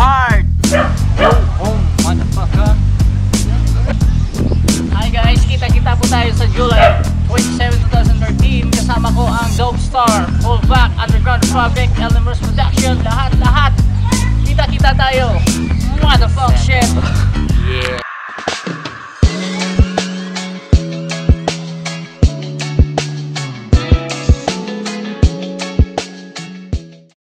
hard! Go home, motherfucker! Hi guys, kita-kita po tayo sa July 27, 2013 Kasama ko ang Dope Star, Fullback, Underground Republic, Elements Production Lahat-lahat